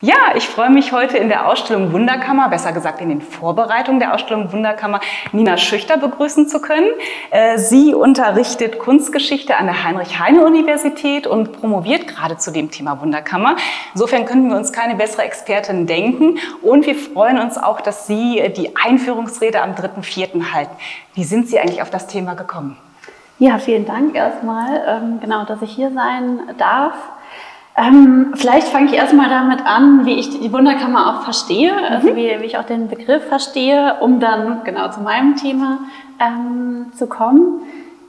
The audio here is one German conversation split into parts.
Ja, ich freue mich heute in der Ausstellung Wunderkammer, besser gesagt in den Vorbereitungen der Ausstellung Wunderkammer, Nina Schüchter begrüßen zu können. Äh, sie unterrichtet Kunstgeschichte an der Heinrich-Heine-Universität und promoviert gerade zu dem Thema Wunderkammer. Insofern könnten wir uns keine bessere Expertin denken und wir freuen uns auch, dass Sie die Einführungsrede am 3.4. halten. Wie sind Sie eigentlich auf das Thema gekommen? Ja, vielen Dank erstmal, ähm, genau, dass ich hier sein darf. Ähm, vielleicht fange ich erstmal damit an, wie ich die Wunderkammer auch verstehe, also mhm. also wie, wie, ich auch den Begriff verstehe, um dann genau zu meinem Thema ähm, zu kommen.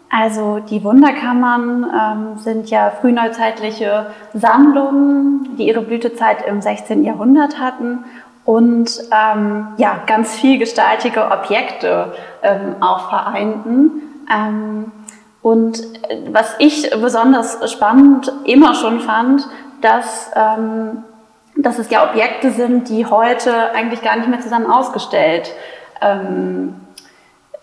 Also die Wunderkammern ähm, sind ja frühneuzeitliche Sammlungen, die ihre Blütezeit im 16. Jahrhundert hatten und ähm, ja, ganz vielgestaltige Objekte ähm, auch vereinten. Ähm, und äh, was ich besonders spannend immer schon fand, dass, ähm, dass es ja Objekte sind, die heute eigentlich gar nicht mehr zusammen ausgestellt ähm,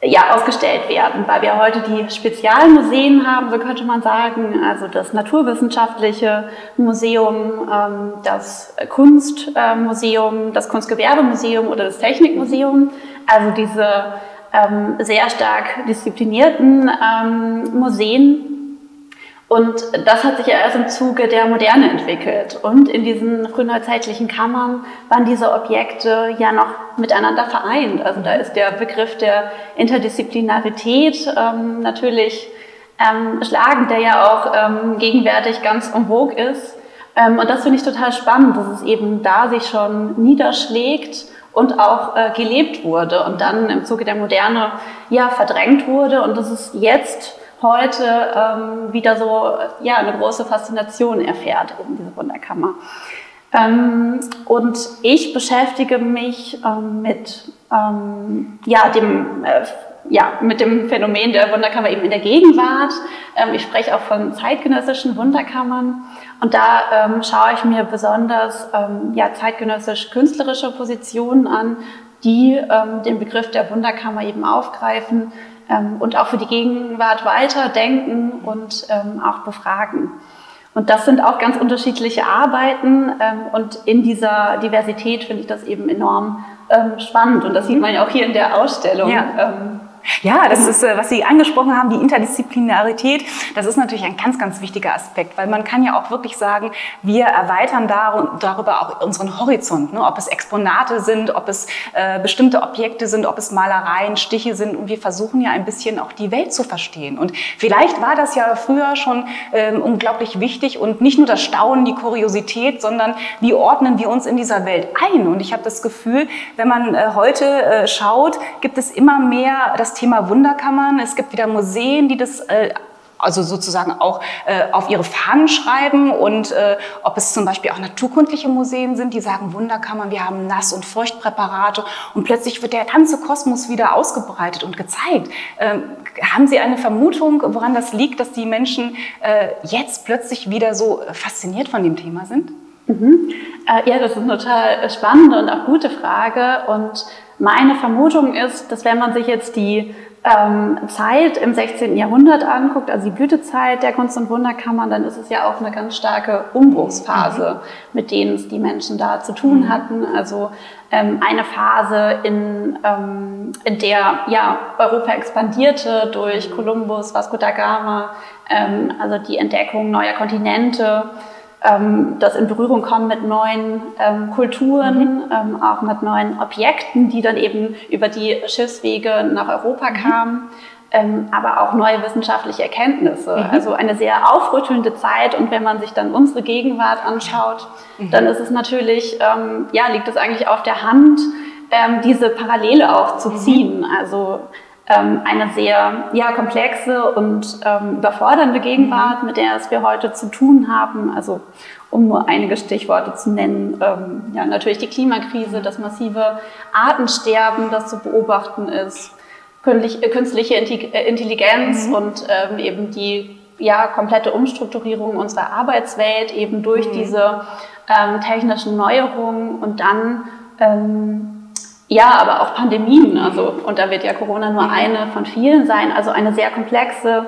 ja, ausgestellt werden, weil wir heute die Spezialmuseen haben, so könnte man sagen, also das Naturwissenschaftliche Museum, ähm, das Kunstmuseum, das Kunstgewerbemuseum oder das Technikmuseum, also diese ähm, sehr stark disziplinierten ähm, Museen. Und das hat sich ja erst im Zuge der Moderne entwickelt. Und in diesen frühneuzeitlichen Kammern waren diese Objekte ja noch miteinander vereint. Also da ist der Begriff der Interdisziplinarität ähm, natürlich ähm, schlagend, der ja auch ähm, gegenwärtig ganz en vogue ist. Ähm, und das finde ich total spannend, dass es eben da sich schon niederschlägt und auch äh, gelebt wurde und dann im Zuge der Moderne ja verdrängt wurde und dass es jetzt heute ähm, wieder so ja eine große Faszination erfährt in diese Wunderkammer. Ähm, und ich beschäftige mich ähm, mit ähm, ja dem äh, ja, mit dem Phänomen der Wunderkammer eben in der Gegenwart. Ähm, ich spreche auch von zeitgenössischen Wunderkammern. Und da ähm, schaue ich mir besonders ähm, ja, zeitgenössisch künstlerische Positionen an, die ähm, den Begriff der Wunderkammer eben aufgreifen ähm, und auch für die Gegenwart weiterdenken und ähm, auch befragen. Und das sind auch ganz unterschiedliche Arbeiten und in dieser Diversität finde ich das eben enorm spannend und das sieht man ja auch hier in der Ausstellung. Ja. Ja, das ist, äh, was Sie angesprochen haben, die Interdisziplinarität. Das ist natürlich ein ganz, ganz wichtiger Aspekt, weil man kann ja auch wirklich sagen, wir erweitern darüber auch unseren Horizont. Ne? Ob es Exponate sind, ob es äh, bestimmte Objekte sind, ob es Malereien, Stiche sind. Und wir versuchen ja ein bisschen auch die Welt zu verstehen. Und vielleicht war das ja früher schon ähm, unglaublich wichtig und nicht nur das Staunen, die Kuriosität, sondern wie ordnen wir uns in dieser Welt ein? Und ich habe das Gefühl, wenn man äh, heute äh, schaut, gibt es immer mehr das Thema Wunderkammern. Es gibt wieder Museen, die das äh, also sozusagen auch äh, auf ihre Fahnen schreiben und äh, ob es zum Beispiel auch naturkundliche Museen sind, die sagen Wunderkammern, wir haben Nass- und Feuchtpräparate und plötzlich wird der ganze Kosmos wieder ausgebreitet und gezeigt. Ähm, haben Sie eine Vermutung, woran das liegt, dass die Menschen äh, jetzt plötzlich wieder so fasziniert von dem Thema sind? Mhm. Äh, ja, das ist eine total spannende und auch gute Frage und meine Vermutung ist, dass wenn man sich jetzt die ähm, Zeit im 16. Jahrhundert anguckt, also die Blütezeit der Kunst- und Wunderkammern, dann ist es ja auch eine ganz starke Umbruchsphase, mhm. mit denen es die Menschen da zu tun mhm. hatten. Also ähm, eine Phase, in, ähm, in der ja, Europa expandierte durch Kolumbus, Vasco da Gama, ähm, also die Entdeckung neuer Kontinente ähm, das in Berührung kommen mit neuen ähm, Kulturen, mhm. ähm, auch mit neuen Objekten, die dann eben über die Schiffswege nach Europa mhm. kamen. Ähm, aber auch neue wissenschaftliche Erkenntnisse. Mhm. Also eine sehr aufrüttelnde Zeit. Und wenn man sich dann unsere Gegenwart anschaut, mhm. dann ist es natürlich, ähm, ja, liegt es eigentlich auf der Hand, ähm, diese Parallele auch zu mhm. ziehen. Also ähm, eine sehr ja, komplexe und ähm, überfordernde Gegenwart, mit der es wir heute zu tun haben. Also um nur einige Stichworte zu nennen, ähm, ja, natürlich die Klimakrise, das massive Artensterben, das zu beobachten ist, künstliche äh, Intelligenz mhm. und ähm, eben die ja, komplette Umstrukturierung unserer Arbeitswelt eben durch mhm. diese ähm, technischen Neuerungen und dann ähm, ja, aber auch Pandemien. Also, und da wird ja Corona nur mhm. eine von vielen sein. Also eine sehr komplexe,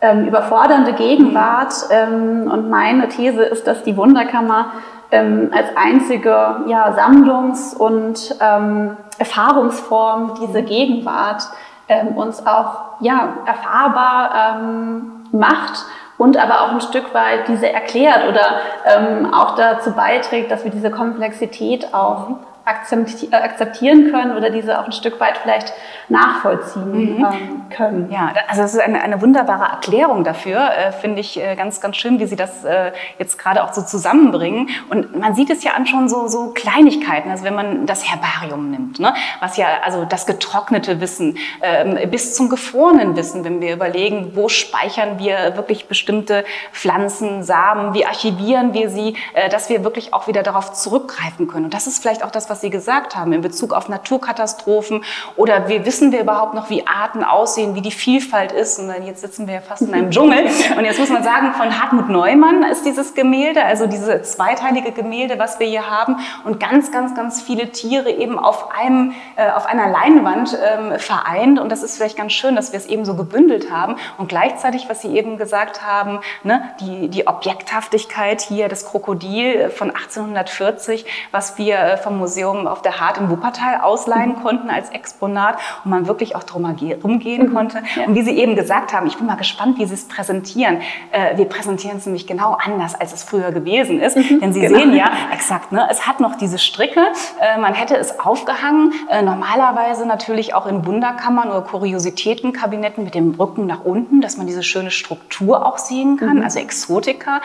ähm, überfordernde Gegenwart. Ähm, und meine These ist, dass die Wunderkammer ähm, als einzige ja, Sammlungs- und ähm, Erfahrungsform diese Gegenwart ähm, uns auch ja, erfahrbar ähm, macht und aber auch ein Stück weit diese erklärt oder auch dazu beiträgt, dass wir diese Komplexität auch äh, akzeptieren können oder diese auch ein Stück weit vielleicht nachvollziehen mhm. ähm, können. Ja, also das ist eine, eine wunderbare Erklärung dafür, äh, finde ich äh, ganz, ganz schön, wie Sie das äh, jetzt gerade auch so zusammenbringen. Und man sieht es ja an schon so, so Kleinigkeiten, also wenn man das Herbarium nimmt, ne? was ja, also das getrocknete Wissen ähm, bis zum gefrorenen Wissen, wenn wir überlegen, wo speichern wir wirklich bestimmte Pflanzen, Samen, wie archivieren wir sie, äh, dass wir wirklich auch wieder darauf zurückgreifen können. Und das ist vielleicht auch das, was Sie gesagt haben in Bezug auf Naturkatastrophen oder wie wissen wir überhaupt noch, wie Arten aussehen, wie die Vielfalt ist. Und dann jetzt sitzen wir ja fast in einem Dschungel. Und jetzt muss man sagen, von Hartmut Neumann ist dieses Gemälde, also diese zweiteilige Gemälde, was wir hier haben und ganz, ganz, ganz viele Tiere eben auf einem, äh, auf einer Leinwand ähm, vereint. Und das ist vielleicht ganz schön, dass wir es eben so gebündelt haben und gleichzeitig, was Sie eben gesagt haben, ne, die, die Objekthaftigkeit hier, das Krokodil von 1840, was wir äh, vom Museum Museum auf der Hart in Wuppertal ausleihen mhm. konnten als Exponat und man wirklich auch drum rumgehen mhm. konnte. Ja. Und wie Sie eben gesagt haben, ich bin mal gespannt, wie Sie es präsentieren. Äh, wir präsentieren es nämlich genau anders, als es früher gewesen ist. Mhm. Denn Sie genau. sehen ja, exakt, ne, es hat noch diese Stricke. Äh, man hätte es aufgehangen, äh, normalerweise natürlich auch in Wunderkammern oder Kuriositätenkabinetten mit dem Rücken nach unten, dass man diese schöne Struktur auch sehen kann, mhm. also Exotika.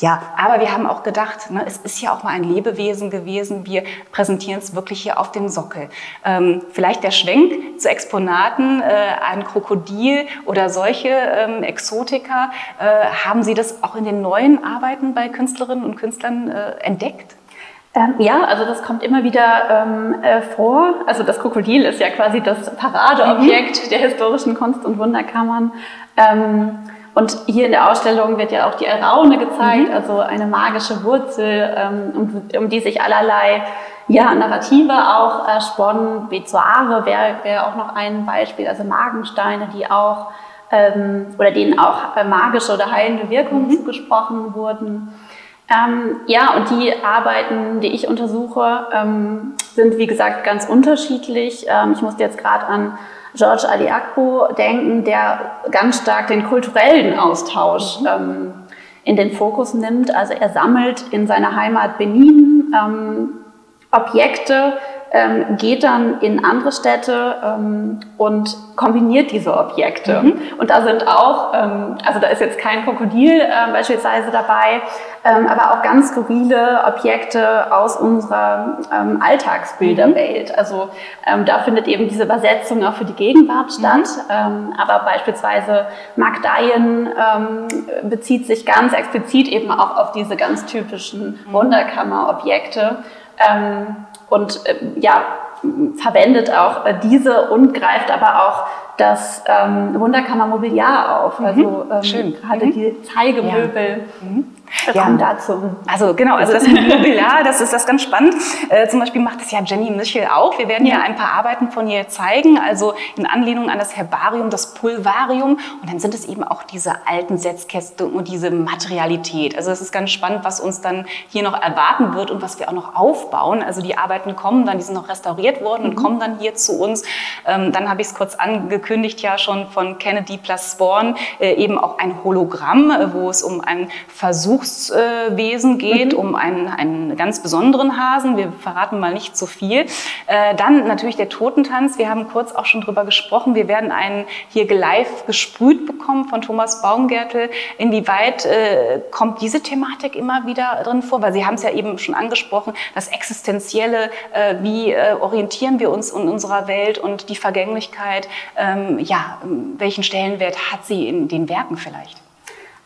Ja, aber wir haben auch gedacht, ne, es ist ja auch mal ein Lebewesen gewesen. Wir präsentieren es wirklich hier auf dem Sockel. Ähm, vielleicht der Schwenk zu Exponaten, äh, ein Krokodil oder solche ähm, Exotika. Äh, haben Sie das auch in den neuen Arbeiten bei Künstlerinnen und Künstlern äh, entdeckt? Ähm, ja, also das kommt immer wieder ähm, äh, vor. Also das Krokodil ist ja quasi das Paradeobjekt mhm. der historischen Kunst- und Wunderkammern. Ähm, und hier in der Ausstellung wird ja auch die Alraune gezeigt, mhm. also eine magische Wurzel, ähm, um, um, die sich allerlei ja, Narrative auch äh, sponnen. Bezoare wäre wär auch noch ein Beispiel, also Magensteine, die auch ähm, oder denen auch äh, magische oder heilende Wirkungen mhm. zugesprochen wurden. Ähm, ja, und die Arbeiten, die ich untersuche, ähm, sind wie gesagt ganz unterschiedlich. Ähm, ich musste jetzt gerade an George Ali Akbo denken, der ganz stark den kulturellen Austausch mhm. ähm, in den Fokus nimmt. Also er sammelt in seiner Heimat Benin ähm, Objekte, ähm, geht dann in andere Städte ähm, und kombiniert diese Objekte. Mhm. Und da sind auch, ähm, also da ist jetzt kein Krokodil äh, beispielsweise dabei, ähm, aber auch ganz skurrile Objekte aus unserer ähm, Alltagsbilderwelt. Mhm. Also ähm, da findet eben diese Übersetzung auch für die Gegenwart mhm. statt. Mhm. aber beispielsweise Mark Dyen bezieht sich ganz explizit eben auch auf diese ganz typischen mhm. Wunderkammerobjekte. Ähm, und äh, ja, verwendet auch äh, diese und greift aber auch das ähm, Wunderkammermobiliar auf. Also ähm, gerade mhm. die Zeigemöbel. Ja. Mhm. Ja, dazu. Also genau, also das Mobiliar, das ist das ganz spannend. Äh, zum Beispiel macht es ja Jenny Michel auch. Wir werden ja. ja ein paar Arbeiten von ihr zeigen, also in Anlehnung an das Herbarium, das Pulvarium. Und dann sind es eben auch diese alten Setzkäste und diese Materialität. Also es ist ganz spannend, was uns dann hier noch erwarten wird und was wir auch noch aufbauen. Also die Arbeiten kommen dann, die sind noch restauriert worden mhm. und kommen dann hier zu uns. Ähm, dann habe ich es kurz angekündigt ja schon von Kennedy plus Sporn, äh, eben auch ein Hologramm, äh, wo es um einen Versuch Versuchswesen geht, mhm. um einen, einen ganz besonderen Hasen. Wir verraten mal nicht zu viel. Äh, dann natürlich der Totentanz. Wir haben kurz auch schon drüber gesprochen. Wir werden einen hier live gesprüht bekommen von Thomas Baumgärtel. Inwieweit äh, kommt diese Thematik immer wieder drin vor? Weil Sie haben es ja eben schon angesprochen, das Existenzielle, äh, wie orientieren wir uns in unserer Welt und die Vergänglichkeit. Ähm, ja, welchen Stellenwert hat sie in den Werken vielleicht?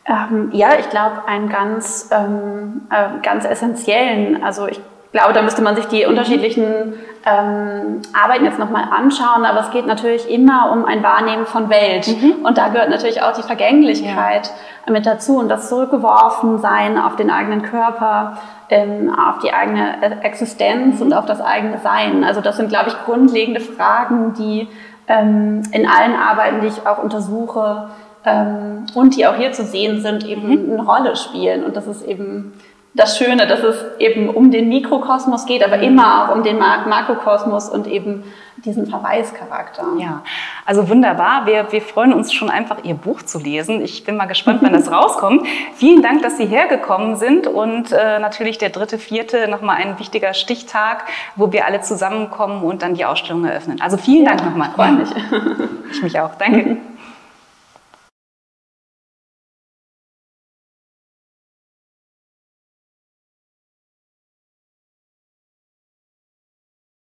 Ähm, ja, ich glaube, einen ganz, ähm, äh, ganz essentiellen. Also ich glaube, da müsste man sich die unterschiedlichen ähm, Arbeiten jetzt nochmal anschauen, aber es geht natürlich immer um ein Wahrnehmen von Welt. Mhm. Und da gehört natürlich auch die Vergänglichkeit ja. mit dazu und das Zurückgeworfensein auf den eigenen Körper, ähm, auf die eigene Existenz mhm. und auf das eigene Sein. Also das sind, glaube ich, grundlegende Fragen, die ähm, in allen Arbeiten, die ich auch untersuche, ähm, und die auch hier zu sehen sind, eben mhm. eine Rolle spielen. Und das ist eben das Schöne, dass es eben um den Mikrokosmos geht, aber immer auch um den Makrokosmos und eben diesen Verweischarakter. Ja, also wunderbar. Wir, wir freuen uns schon einfach, Ihr Buch zu lesen. Ich bin mal gespannt, wann das rauskommt. Vielen Dank, dass Sie hergekommen sind und äh, natürlich der dritte, vierte nochmal ein wichtiger Stichtag, wo wir alle zusammenkommen und dann die Ausstellung eröffnen. Also vielen Dank nochmal. Freue mich. Ich mich auch. Danke.